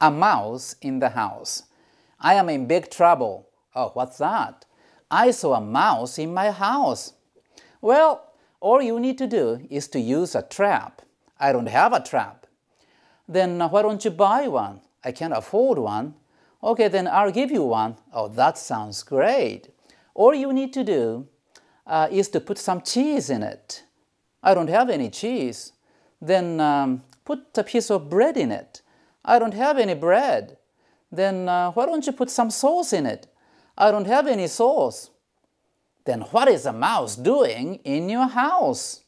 A mouse in the house. I am in big trouble. Oh, what's that? I saw a mouse in my house. Well, all you need to do is to use a trap. I don't have a trap. Then why don't you buy one? I can't afford one. Okay, then I'll give you one. Oh, that sounds great. All you need to do uh, is to put some cheese in it. I don't have any cheese. Then um, put a piece of bread in it. I don't have any bread. Then uh, why don't you put some sauce in it? I don't have any sauce. Then what is a mouse doing in your house?